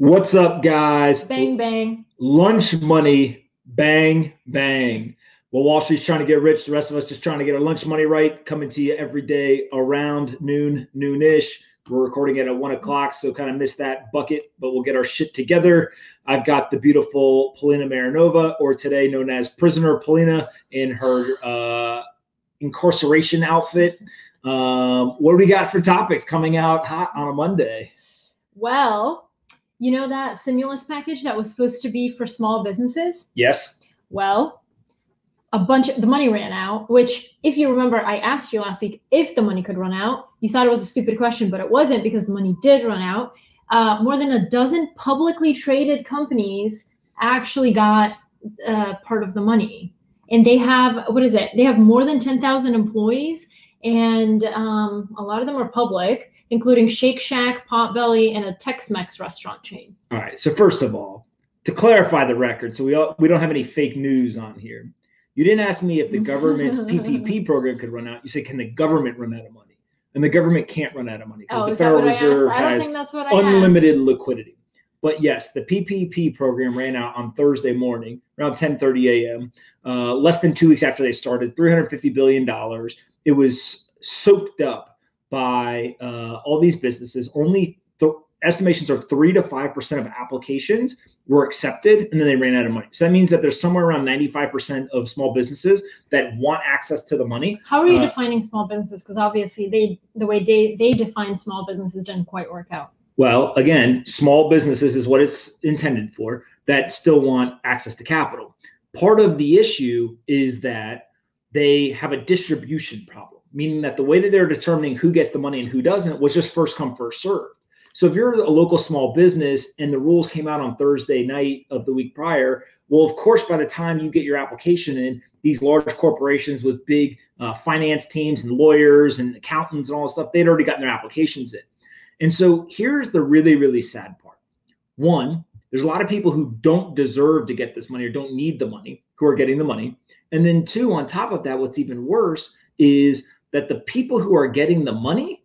What's up, guys? Bang bang. Lunch money, bang bang. Well, Wall Street's trying to get rich. The rest of us just trying to get our lunch money right. Coming to you every day around noon, noonish. We're recording it at one o'clock, so kind of missed that bucket, but we'll get our shit together. I've got the beautiful Polina Marinova, or today known as Prisoner Polina, in her uh, incarceration outfit. Um, what do we got for topics coming out hot on a Monday? Well, you know that stimulus package that was supposed to be for small businesses? Yes. Well, a bunch of the money ran out, which, if you remember, I asked you last week if the money could run out. You thought it was a stupid question, but it wasn't because the money did run out. Uh, more than a dozen publicly traded companies actually got uh, part of the money. And they have, what is it? They have more than 10,000 employees, and um, a lot of them are public, including Shake Shack, Potbelly, and a Tex Mex restaurant chain. All right. So, first of all, to clarify the record, so we, all, we don't have any fake news on here. You didn't ask me if the government's PPP program could run out. You said, can the government run out of money? And the government can't run out of money because Oh, the Federal what I asked? Reserve has think that's what I unlimited asked. liquidity. But yes, the PPP program ran out on Thursday morning around 10:30 a.m. Uh, less than two weeks after they started, 350 billion dollars. It was soaked up by uh, all these businesses. Only th- estimations are three to five percent of applications were accepted, and then they ran out of money. So that means that there's somewhere around 95 percent of small businesses that want access to the money. How are you Uh, defining small businesses? Because obviously, they the way they they define small businesses didn't quite work out. Well, again, small businesses is what it's intended for that still want access to capital. Part of the issue is that they have a distribution problem, meaning that the way that they're determining who gets the money and who doesn't was just first come, first served. So if you're a local small business and the rules came out on Thursday night of the week prior, well, of course, by the time you get your application in, these large corporations with big uh, finance teams and lawyers and accountants and all this stuff, they'd already gotten their applications in. And so here's the really, really sad part. One, there's a lot of people who don't deserve to get this money or don't need the money who are getting the money. And then, two, on top of that, what's even worse is that the people who are getting the money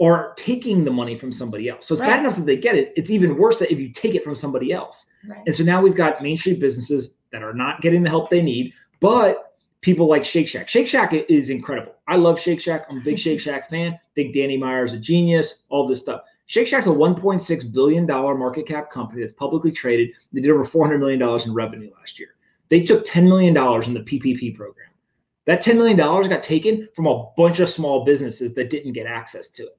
are taking the money from somebody else. So it's Right. bad enough that they get it. It's even worse that if you take it from somebody else. Right. And so now we've got Main Street businesses that are not getting the help they need, but people like Shake Shack. Shake Shack is incredible. I love Shake Shack. I'm a big Shake Shack fan. Think Danny Meyer's a genius, all this stuff. Shake Shack's a $1.6 billion market cap company that's publicly traded. They did over $400 million in revenue last year. They took $10 million in the PPP program. That $10 million got taken from a bunch of small businesses that didn't get access to it.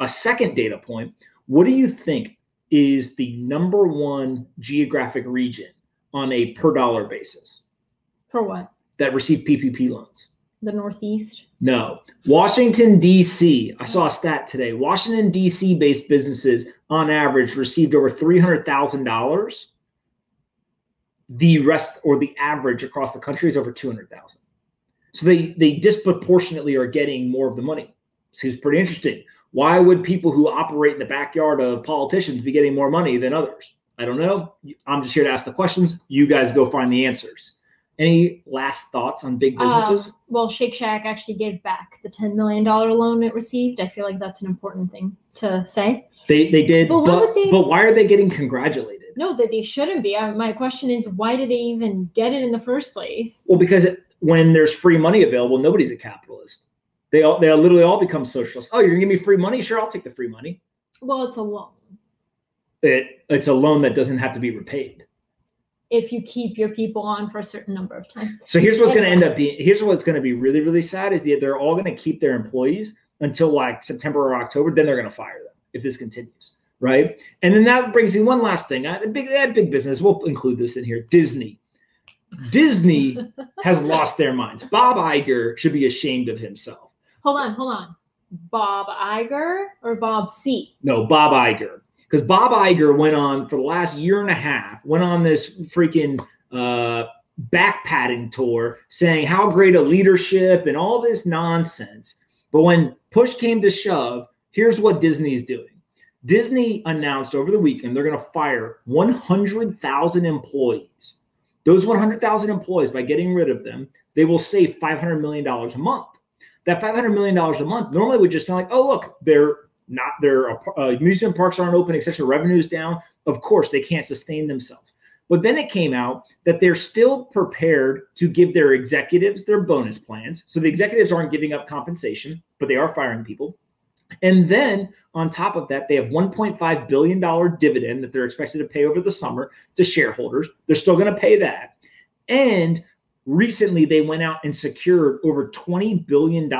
A second data point what do you think is the number one geographic region on a per dollar basis For what? that received PPP loans? The Northeast. No. Washington, D.C. I saw a stat today. Washington, D.C. based businesses on average received over $300,000. The rest or the average across the country is over 200,000. So they, they disproportionately are getting more of the money. Seems pretty interesting. Why would people who operate in the backyard of politicians be getting more money than others? I don't know. I'm just here to ask the questions. You guys go find the answers. Any last thoughts on big businesses? Uh, well, Shake Shack actually gave back the $10 million loan it received. I feel like that's an important thing to say. They they did, But but why they- but why are they getting congratulated? No, that they shouldn't be. Uh, my question is, why did they even get it in the first place? Well, because it, when there's free money available, nobody's a capitalist. They all they literally all become socialists. Oh, you're gonna give me free money? Sure, I'll take the free money. Well, it's a loan. It it's a loan that doesn't have to be repaid. If you keep your people on for a certain number of time. So here's what's gonna end up being. Here's what's gonna be really really sad is that they're all gonna keep their employees until like September or October. Then they're gonna fire them if this continues, right? And then that brings me one last thing. Uh, big big business. We'll include this in here. Disney. Disney has lost their minds. Bob Iger should be ashamed of himself. Hold on, hold on. Bob Iger or Bob C? No, Bob Iger. Because Bob Iger went on for the last year and a half, went on this freaking uh, back patting tour saying how great a leadership and all this nonsense. But when push came to shove, here's what Disney's doing. Disney announced over the weekend they're going to fire 100,000 employees. Those 100,000 employees, by getting rid of them, they will save $500 million a month. That $500 million a month normally would just sound like, oh, look, they're not their uh, amusement parks aren't open, etc. Revenues down. Of course, they can't sustain themselves. But then it came out that they're still prepared to give their executives their bonus plans. So the executives aren't giving up compensation, but they are firing people. And then on top of that, they have $1.5 billion dividend that they're expected to pay over the summer to shareholders. They're still going to pay that. And recently they went out and secured over $20 billion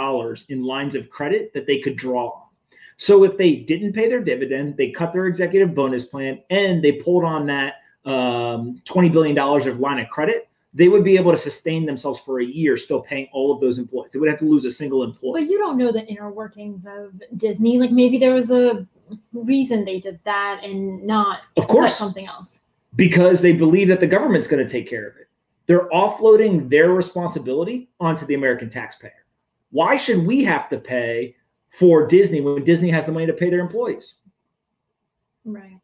in lines of credit that they could draw on. So if they didn't pay their dividend, they cut their executive bonus plan, and they pulled on that um, $20 billion of line of credit, they would be able to sustain themselves for a year still paying all of those employees. They would have to lose a single employee. But you don't know the inner workings of Disney. Like maybe there was a reason they did that and not of course something else. Because they believe that the government's going to take care of it. They're offloading their responsibility onto the American taxpayer. Why should we have to pay for Disney when Disney has the money to pay their employees? Right.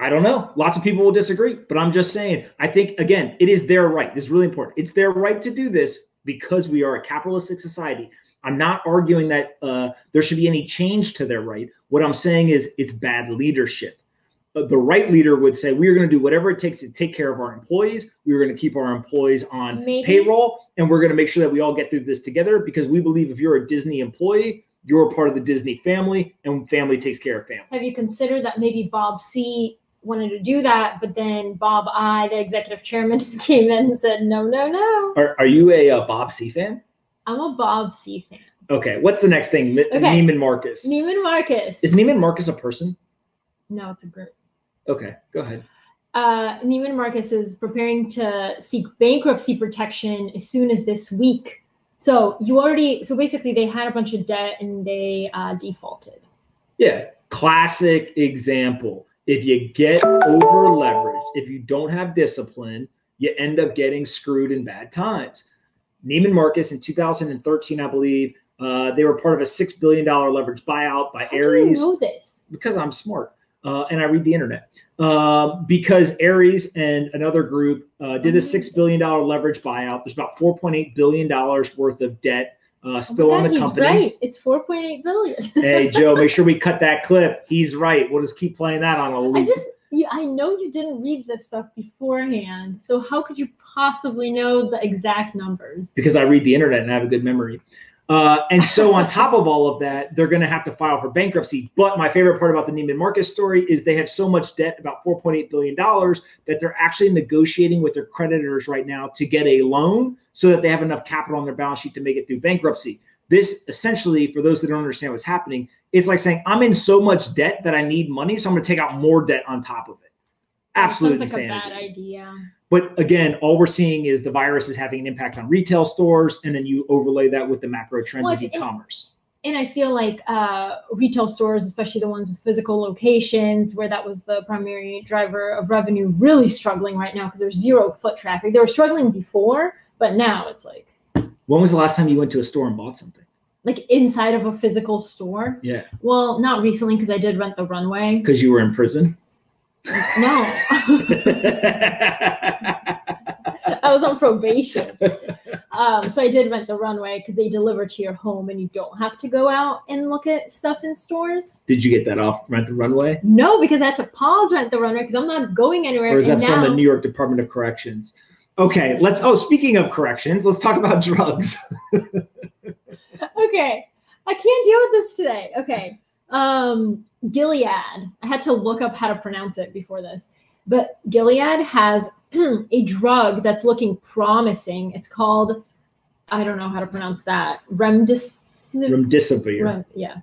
I don't know. Lots of people will disagree, but I'm just saying, I think, again, it is their right. This is really important. It's their right to do this because we are a capitalistic society. I'm not arguing that uh, there should be any change to their right. What I'm saying is it's bad leadership. Uh, the right leader would say, we're going to do whatever it takes to take care of our employees. We're going to keep our employees on Maybe. payroll, and we're going to make sure that we all get through this together because we believe if you're a Disney employee, you're a part of the Disney family, and family takes care of family. Have you considered that maybe Bob C wanted to do that, but then Bob I, the executive chairman, came in and said, "No, no, no." Are, are you a, a Bob C fan? I'm a Bob C fan. Okay, what's the next thing? okay. Neiman Marcus. Neiman Marcus. Is Neiman Marcus a person? No, it's a group. Okay, go ahead. Uh, Neiman Marcus is preparing to seek bankruptcy protection as soon as this week. So you already, so basically, they had a bunch of debt and they uh, defaulted. Yeah, classic example if you get over leveraged, if you don't have discipline, you end up getting screwed in bad times. Neiman Marcus in 2013, I believe, uh, they were part of a six billion dollar leverage buyout by How Ares. Do you know this because I'm smart uh, and I read the internet. Uh, because Ares and another group uh, did a six billion dollar leverage buyout. There's about 4.8 billion dollars worth of debt uh, oh still oh on the he's company. Right, it's 4.8 billion. hey Joe, make sure we cut that clip. He's right. We'll just keep playing that on a loop. I just, you, I know you didn't read this stuff beforehand, so how could you possibly know the exact numbers? Because I read the internet and I have a good memory. Uh, and so, on top of all of that, they're going to have to file for bankruptcy. But my favorite part about the Neiman Marcus story is they have so much debt, about $4.8 billion, that they're actually negotiating with their creditors right now to get a loan so that they have enough capital on their balance sheet to make it through bankruptcy. This essentially, for those that don't understand what's happening, it's like saying, I'm in so much debt that I need money, so I'm going to take out more debt on top of it. Absolutely sounds like insanity. a bad idea. But again, all we're seeing is the virus is having an impact on retail stores, and then you overlay that with the macro trends well, of e-commerce. And, and I feel like uh, retail stores, especially the ones with physical locations, where that was the primary driver of revenue, really struggling right now because there's zero foot traffic. They were struggling before, but now it's like. When was the last time you went to a store and bought something? Like inside of a physical store? Yeah. Well, not recently because I did rent the runway. Because you were in prison. No. I was on probation. Um, so I did rent the runway because they deliver to your home and you don't have to go out and look at stuff in stores. Did you get that off rent the runway? No, because I had to pause rent the runway because I'm not going anywhere. Or is that now, from the New York Department of Corrections? Okay, let's. Oh, speaking of corrections, let's talk about drugs. okay, I can't deal with this today. Okay, um, Gilead. I had to look up how to pronounce it before this, but Gilead has a drug that's looking promising. It's called, I don't know how to pronounce that. Remdesivir. Remdesivir. Rem, yeah.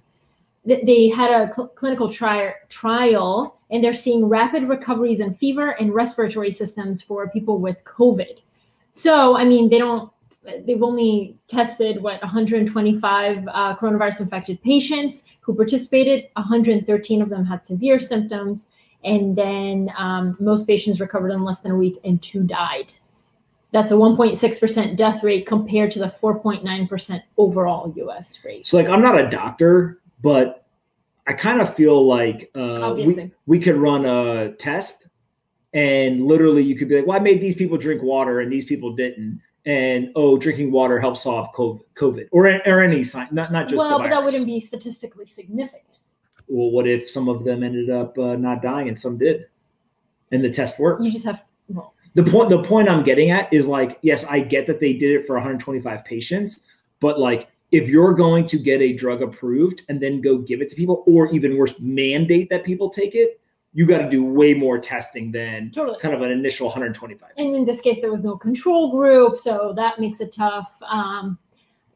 They had a cl- clinical tri- trial and they're seeing rapid recoveries in fever and respiratory systems for people with COVID. So, I mean, they don't they've only tested what 125 uh, coronavirus infected patients who participated. 113 of them had severe symptoms. And then um, most patients recovered in less than a week and two died. That's a 1.6% death rate compared to the 4.9% overall us rate. So like i'm not a doctor but i kind of feel like uh, we, we could run a test and literally you could be like well i made these people drink water and these people didn't and oh, drinking water helps solve COVID or, or any sign, not, not just well, but that wouldn't be statistically significant. Well, what if some of them ended up uh, not dying and some did? and the test worked. You just have well, the point the point I'm getting at is like, yes, I get that they did it for 125 patients, but like if you're going to get a drug approved and then go give it to people, or even worse, mandate that people take it, you got to do way more testing than totally. kind of an initial 125. And in this case, there was no control group, so that makes it tough. Um,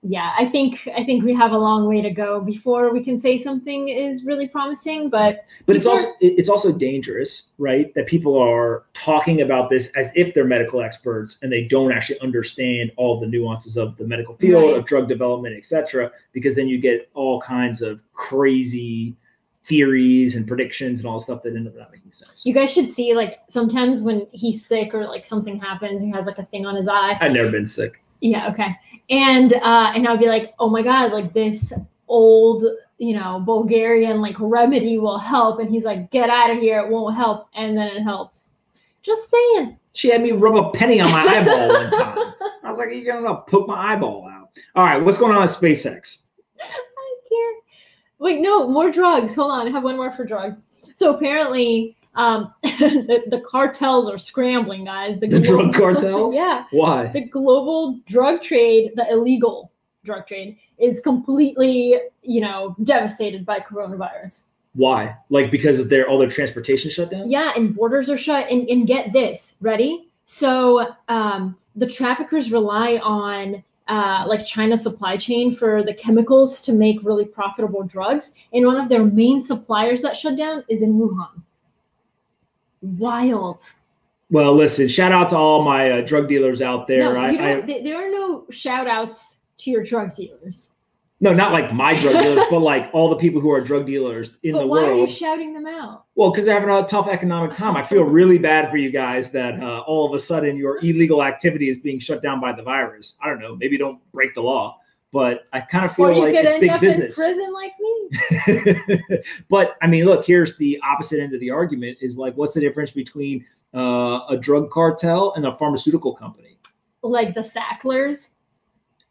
yeah, I think I think we have a long way to go before we can say something is really promising. But But it's also it's also dangerous, right? That people are talking about this as if they're medical experts and they don't actually understand all the nuances of the medical field, Right. of drug development, et cetera, because then you get all kinds of crazy theories and predictions and all stuff that end up not making sense. you guys should see like sometimes when he's sick or like something happens, he has like a thing on his eye. I've never been sick. Yeah, okay. And uh and I'll be like, "Oh my god, like this old, you know, Bulgarian like remedy will help." And he's like, "Get out of here, it won't help." And then it helps. Just saying. She had me rub a penny on my eyeball one time. I was like, "Are you gonna poke my eyeball out?" All right, what's going on with SpaceX? Wait, no, more drugs. Hold on, I have one more for drugs. So apparently, um, the, the cartels are scrambling, guys. The drug cartels? yeah, Why? the global drug trade, the illegal drug trade, is completely, you know, devastated by coronavirus. Why? Like because of their all their transportation shut down? Yeah, and borders are shut. And, and get this, ready? So um, the traffickers rely on uh, like China's supply chain for the chemicals to make really profitable drugs. And one of their main suppliers that shut down is in Wuhan. Wild. Well, listen, shout out to all my uh, drug dealers out there. no, I, I th- there are no shout outs to your drug dealers. No, not like my drug dealers, but like all the people who are drug dealers in but the why are you world. shouting them out? well, because they're having a tough economic time. I feel really bad for you guys that uh, all of a sudden your illegal activity is being shut down by the virus. I don't know. Maybe don't break the law, but I kind of feel or like it's big business. in prison like me. but I mean, look, here's the opposite end of the argument: is like, what's the difference between uh, a drug cartel and a pharmaceutical company? Like the Sacklers.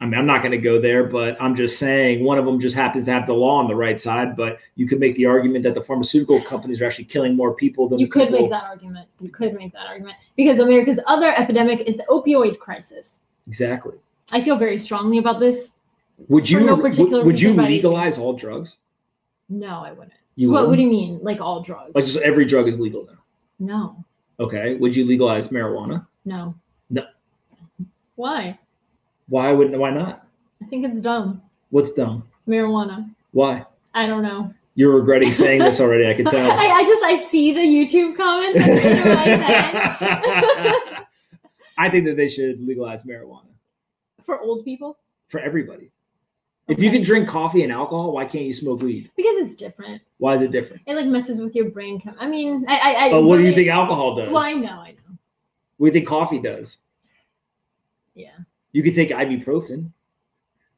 I mean, I'm not going to go there, but I'm just saying one of them just happens to have the law on the right side. But you could make the argument that the pharmaceutical companies are actually killing more people than You could people. make that argument. You could make that argument because America's other epidemic is the opioid crisis. Exactly. I feel very strongly about this. Would you no particular would you reason, but I do. legalize all drugs? No, I wouldn't. You what, would. what do you mean? Like all drugs? like just every drug is legal now. no, Okay. Would you legalize marijuana? no, No. Why? Why wouldn't? Why not? I think it's dumb. What's dumb? Marijuana. Why? I don't know. You're regretting saying this already. I can tell. I, I just I see the YouTube comments. I raise my hand. I think that they should legalize marijuana For old people for everybody. If you can drink coffee and alcohol, why can't you smoke weed? because it's different. Why is it different? It like messes with your brain. Chem- I mean, I. I, I But what do you think alcohol does? Well, I know, I know. What do you think coffee does? Yeah. You could take ibuprofen.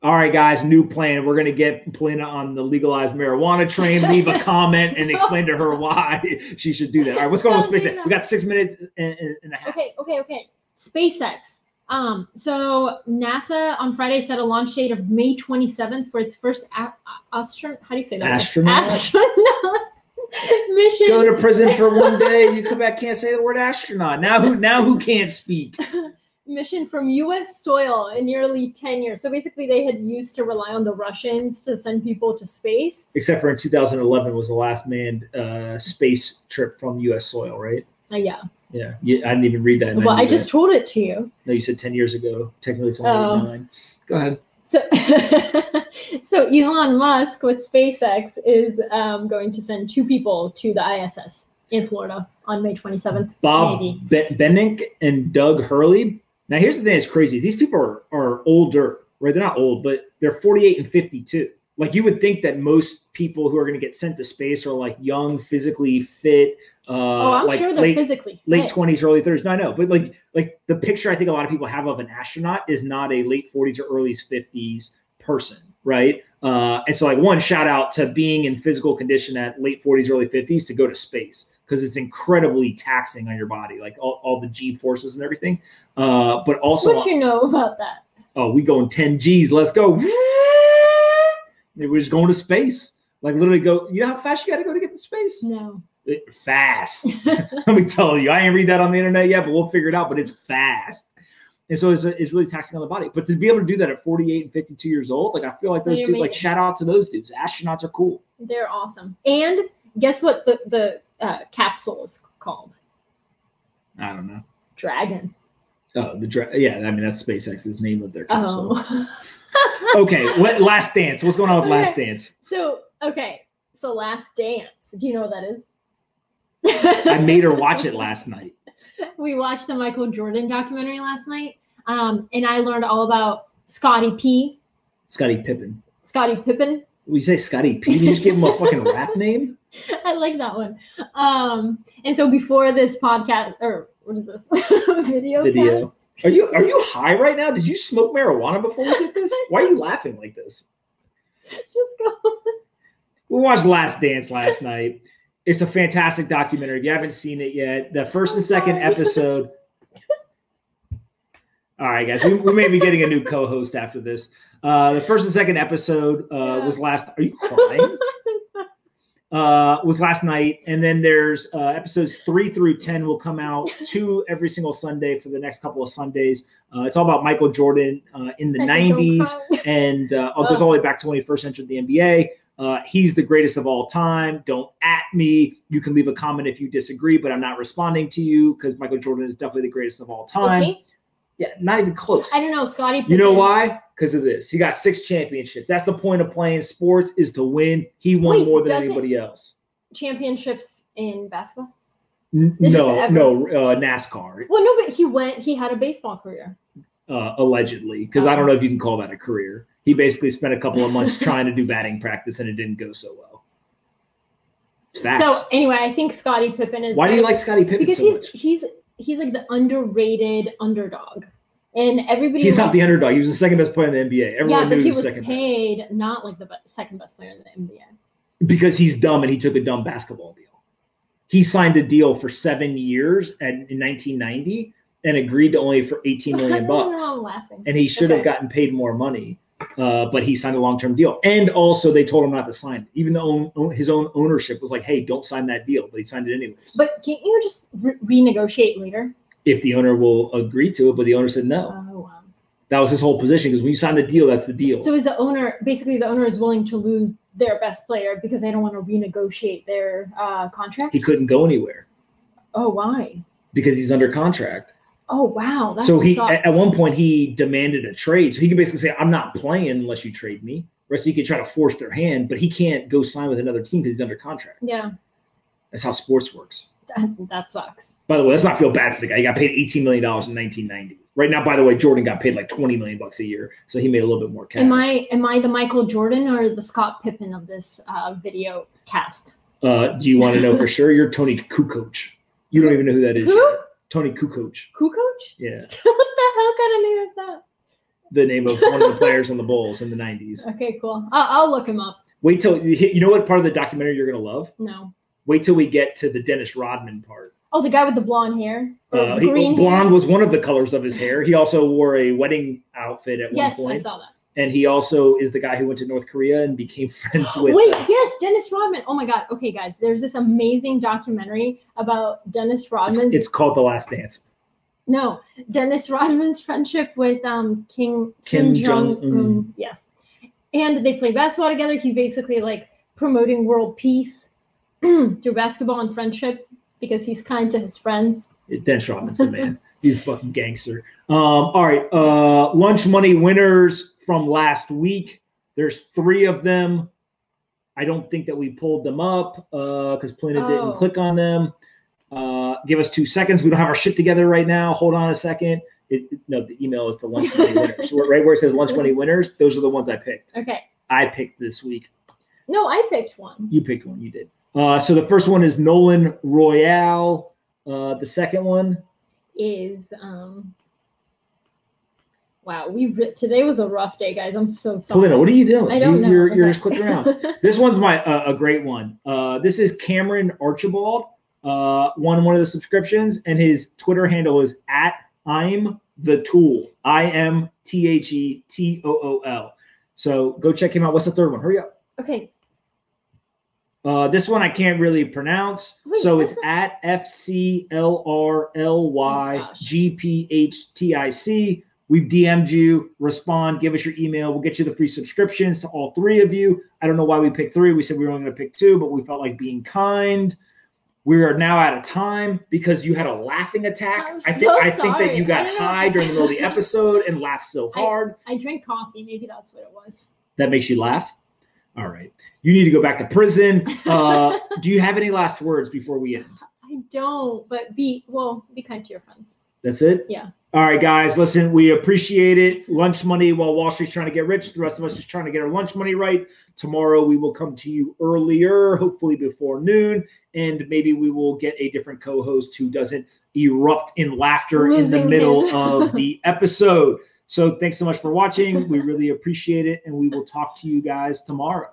All right, guys, new plan. We're gonna get Polina on the legalized marijuana train. Leave a comment and explain to her why she should do that. All right, what's going on with SpaceX? We got six minutes and, a half. Okay, okay, okay. SpaceX. Um, so NASA on Friday set a launch date of May 27th for its first a- a- astron. How do you say that? Astronaut? Astronaut mission. Go to prison for one day. You come back, can't say the word astronaut. Now who? Now who can't speak? Mission from U.S. soil in nearly 10 years. So basically, they had used to rely on the Russians to send people to space. Except for in 2011 was the last manned uh, space trip from U.S. soil, right? Uh, yeah. Yeah, you, I didn't even read that. Well, I just told it to you. no. You said 10 years ago. Technically, it's only Oh. nine. Go ahead. So, so Elon Musk with SpaceX is um, going to send two people to the ISS in Florida on May 27th. Bob Maybe. Be- Behnken and Doug Hurley. Now, here's the thing that's crazy. These people are, are older, right? They're not old, but they're 48 and 52. Like you would think that most people who are going to get sent to space are like young, physically fit. Uh, oh, I'm like sure they're late, physically late fit. twenties, early thirties. No, I know, but like like the picture I think a lot of people have of an astronaut is not a late forties or early fifties person, right? Uh, and so like one shout out to being in physical condition at late forties, early fifties to go to space because it's incredibly taxing on your body, like all, all the G forces and everything. Uh, but also, What you know about that? oh, we going ten Gs, let's go. We're just going to space. Like literally go. You know how fast you got to go to get to space? No. It- fast. Let me tell you, I ain't read that on the internet yet, but we'll figure it out. But it's fast. And so it's, it's really taxing on the body. But to be able to do that at 48 and 52 years old, like I feel like those They're dudes, like shout out to those dudes. Astronauts are cool. They're awesome. And guess what the the uh, capsule is called? I don't know. Dragon. Oh, the dra- yeah, I mean that's SpaceX's name of their capsule. Oh. Okay, what Last Dance? What's going on with Last Dance? So okay, so Last Dance. Do you know what that is? I made her watch it last night. we watched the Michael Jordan documentary last night, um, and I learned all about Scotty P, Scottie Pippen. Scottie Pippen. You say Scotty P? You just give him a fucking rap name? I like that one. Um, and so before this podcast, or what is this video? Video. cast? Are you are you high right now? Did you smoke marijuana before we did this? Why are you laughing like this? Just go. We watched Last Dance last night. It's a fantastic documentary. If you haven't seen it yet, the first and second sorry. episode. All right, guys, we, we may be getting a new co-host after this. Uh, the first and second episode uh, Yeah. was last. Are you crying? Uh, was last night, and then there's uh, episodes three through ten will come out two every single Sunday for the next couple of Sundays. Uh, it's all about Michael Jordan uh, in the I '90s and uh, it goes all the way back to when he first entered the NBA. Uh, he's the greatest of all time. Don't at me. You can leave a comment if you disagree, but I'm not responding to you because Michael Jordan is definitely the greatest of all time. Yeah, not even close. I don't know, Scotty. You know why? Because of this. He got six championships. That's the point of playing sports is to win. He won Wait, more than anybody else. Championships in basketball. N- no, no, uh, NASCAR, Well, no, but he went. He had a baseball career. uh, allegedly, because I don't know if you can call that a career. He basically spent a couple of months trying to do batting practice, and it didn't go so well. Facts. So anyway, I think Scottie Pippen is. Why do you like Scottie Pippen Because so he's much? he's he's like the underrated underdog, and everybody. He's not likes- the underdog. He was the second best player in the NBA. Everyone Yeah, knew but he he was, paid not like the be- second best player in the NBA. because he's dumb and he took a dumb basketball deal. He signed a deal for seven years at, in 1990 and agreed to only for 18 I million bucks. I'm laughing. And he should have gotten paid more money, uh, but he signed a long term deal. And also, they told him not to sign it, even though own, his own ownership was like, "Hey, don't sign that deal," but he signed it anyways. But can't you just re- renegotiate later? If the owner will agree to it, but the owner said no. Oh wow. That was his whole position because when you sign the deal, that's the deal. So is the owner basically the owner is willing to lose their best player because they don't want to renegotiate their uh, contract? he couldn't go anywhere Oh why? because he's under contract. Oh wow. So he sucks. at, at one point he demanded a trade. So he could basically say, "I'm not playing unless you trade me." Rest you could try to force their hand, but he can't go sign with another team because he's under contract. Yeah, That's how sports works. That, that sucks. By the way, let's not feel bad for the guy. He got paid 18 million dollars in 1990. Right now, by the way, Jordan got paid like 20 million bucks a year, so he made a little bit more cash. Am I am I the Michael Jordan or the Scott Pippen of this uh, video cast? Uh, do you want to know for sure? You're Toni Kukoc. Coach. You don't even know who that is. Who? yet. Toni Kukoc. Kukoc? Yeah, what the hell kind of name is that? the name of one of the players on the Bulls in the 90s. Okay, cool. I'll, I'll look him up. Wait till you hit. You know what part of the documentary you're gonna love? No. Wait till we get to the Dennis Rodman part. Oh, the guy with the blonde hair. Uh, he- green blonde hair? was one of the colors of his hair. He also wore a wedding outfit at Yes, one point. Yes, I saw that. and he also is the guy who went to North Korea and became friends with. Wait, uh, yes, Dennis Rodman. Oh my God. Okay, guys, there's this amazing documentary about Dennis it's, it's called The Last Dance. no, Dennis Rodman's friendship with um King Kim Kim, Jong Jong-un. Yes, and they play basketball together. He's basically like promoting world peace through basketball and friendship because he's kind to his friends. Dennis the man. He's a fucking gangster. Um, all right. Uh, lunch money winners from last week. There's three of them. I don't think that we pulled them up because Polina Oh. didn't click on them. Uh, give us two seconds. We don't have our shit together right now. Hold on a second. It, it- no, the email is the lunch money winners. So right where it says lunch money winners, those are the ones I picked. Okay. I picked this week. No, I picked one. You picked one. You did. Uh, so the first one is Nolan Royale. Uh, the second one, Is um. Wow, we today was a rough day, guys. I'm so sorry. Polina, what are you doing? I don't you, know. You're, you're just clicking around. This one's my uh, a great one. Uh, this is Cameron Archibald. Uh, won one of the subscriptions, and his Twitter handle is at I'm the Tool. I M T H E T O O L. So go check him out. What's the third one? Hurry up. okay. Uh, this one I can't really pronounce. Wait, so it's at F C L R L Y. G P H T I C. We've DM'd you. Respond. Give us your email. We'll get you the free subscriptions to all three of you. I don't know why we picked three. We said we were only going to pick two, but we felt like being kind. We are now out of time because you had a laughing attack. I think so I think that you got I high during the middle of the episode and laughed so I- hard I drink coffee. Maybe that's what it was. that makes you laugh. All right, you need to go back to prison. Uh, do you have any last words before we end? I don't, but be well, be kind to your friends. That's it. Yeah. All right, guys. Listen, we appreciate it. Lunch money while Wall Street's trying to get rich. The rest of us just trying to get our lunch money right. Tomorrow we will come to you earlier, hopefully before noon, and maybe we will get a different co-host who doesn't erupt in laughter in the middle of the episode. So thanks so much for watching. We really appreciate it, and we will talk to you guys tomorrow.